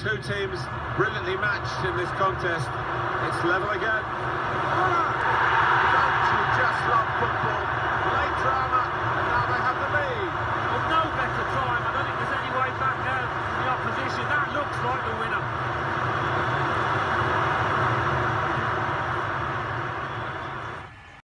Two teams brilliantly matched in this contest. It's level again.